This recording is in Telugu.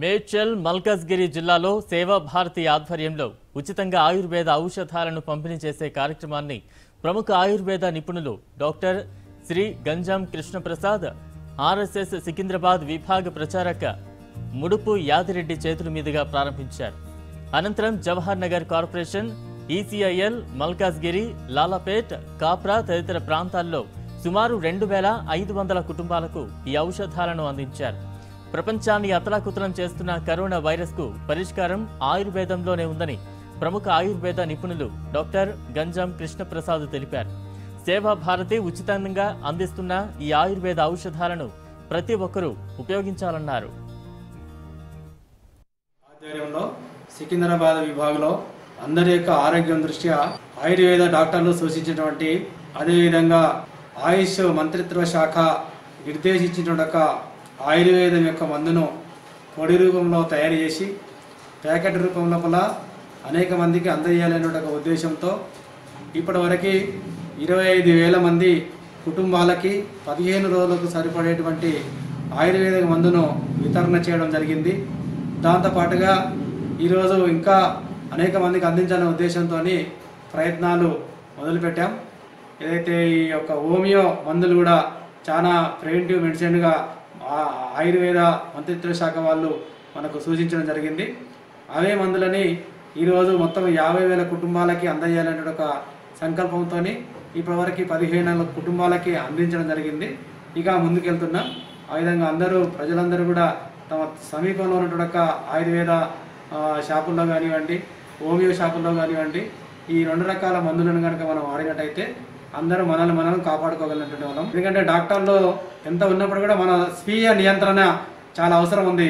మేడ్చల్ మల్కజ్గిరి జిల్లాలో సేవా భారతి ఆధ్వర్యంలో ఉచితంగా ఆయుర్వేద ఔషధాలను పంపిణీ చేసే కార్యక్రమాన్ని ప్రముఖ ఆయుర్వేద నిపుణులు డాక్టర్ శ్రీ గంజాం కృష్ణప్రసాద్ ఆర్ఎస్ఎస్ సికింద్రాబాద్ విభాగ ప్రచారక ముడుపు యాదిరెడ్డి చేతుల మీదుగా ప్రారంభించారు. అనంతరం జవహర్ నగర్ కార్పొరేషన్ ఈసీఐఎల్ మల్కాజ్గిరి లాలాపేట్ కాప్రా తదితర ప్రాంతాల్లో సుమారు రెండు వేల ఐదు వందల కుటుంబాలకు ఈ ఔషధాలను అందించారు. ప్రపంచాన్ని అతలాకుతలం చేస్తున్న కరోనా వైరస్కు పరిష్కారం ఆయుర్వేదంలోనే ఉందని ప్రముఖ ఆయుర్వేద నిపుణులు డాక్టర్ గంజాం కృష్ణప్రసాద్ తెలిపారు. సేవా భారతి ఉచితంగా అందిస్తున్న ఈ ఆయుర్వేద ఔషధాలను ప్రతి ఒక్కరూ ఉపయోగించాలన్నారు. ఆధ్వర్యంలో సికింద్రాబాద్ విభాగంలో అందరి యొక్క ఆరోగ్యం దృష్ట్యా ఆయుర్వేద డాక్టర్లు సూచించినటువంటి అదేవిధంగా ఆయుష్ మంత్రిత్వ శాఖ నిర్దేశించినటువంటి ఆయుర్వేదం యొక్క మందును పొడి రూపంలో తయారు చేసి ప్యాకెట్ రూపం లోపల అనేక మందికి అందజేయాలనే ఒక ఉద్దేశంతో ఇప్పటివరకు ఇరవై ఐదు వేల మంది కుటుంబాలకి పదిహేను రోజులకు సరిపడేటువంటి ఆయుర్వేద మందును వితరణ చేయడం జరిగింది. దాంతోపాటుగా ఈరోజు ఇంకా అనేక మందికి అందించాలనే ఉద్దేశంతో ప్రయత్నాలు మొదలుపెట్టాం. ఏదైతే ఈ యొక్క హోమియో మందులు కూడా చాలా ప్రివెంటివ్ మెడిసిన్గా ఆయుర్వేద మంత్రిత్వ శాఖ వాళ్ళు మనకు సూచించడం జరిగింది. అవే మందులని ఈరోజు మొత్తం యాభై వేల కుటుంబాలకి అందజేయాలనే ఒక సంకల్పంతో ఇప్పటివరకు పదిహేను వేల కుటుంబాలకి అందించడం జరిగింది. ఇక ముందుకెళ్తున్నాం ఆ విధంగా అందరూ ప్రజలందరూ కూడా తమ సమీపంలో ఉన్నటువంటి ఒక ఆయుర్వేద షాపుల్లో కానివ్వండి హోమియో షాపుల్లో కానివ్వండి ఈ రెండు రకాల మందులను కనుక మనం వాడినట్టయితే అందరూ మనల్ని మనం కాపాడుకోగలిగినటువంటి వాళ్ళం. ఎందుకంటే డాక్టర్లు ఎంత ఉన్నప్పుడు కూడా మన స్వీయ నియంత్రణ చాలా అవసరం ఉంది.